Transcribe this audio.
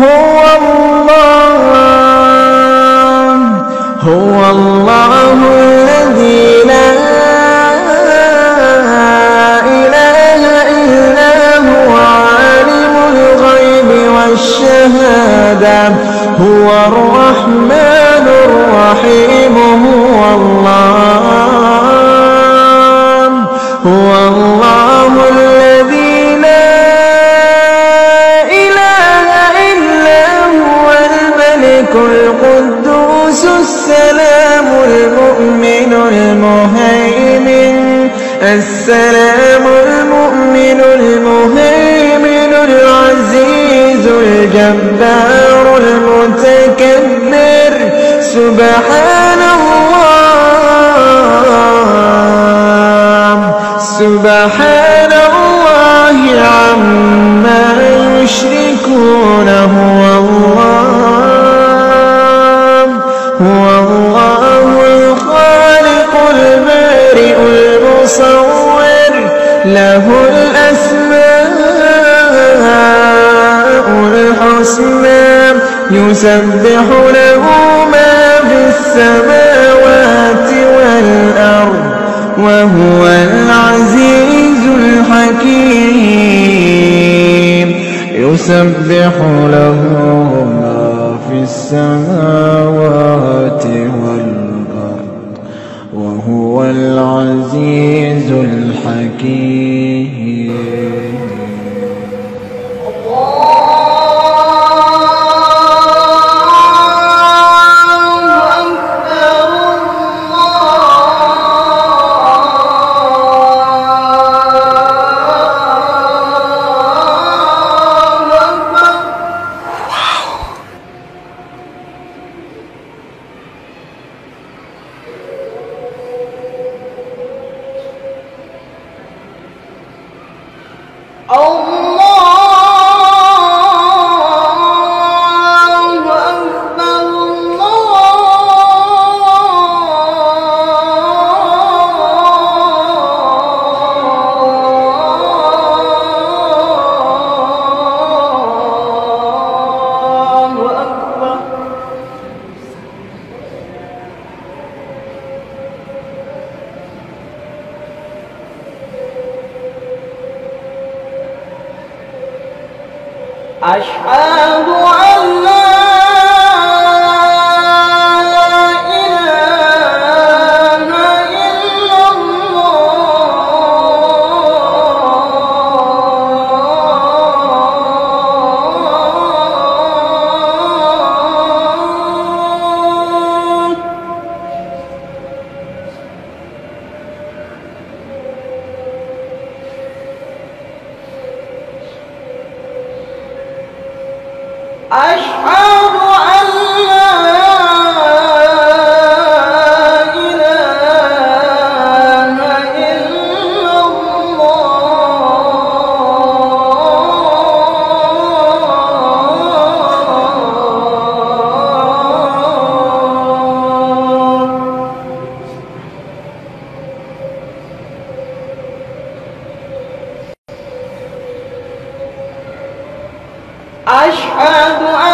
هو الله هو الله الذي لا إله إلا هو عالم الغيب والشهادة هو الرحمن الرحيم هو الله هو الله السلام المؤمن المهيمن العزيز الجبار المتكبر. سبحان الله. سبحان الله عما يشركون له الأسماء الحسنى يسبح له ما في السماوات والأرض وهو العزيز الحكيم. يسبح له ما في السماوات والأرض. وهو العزيز الحكيم. أشهد أن لا أشهد أشهد أن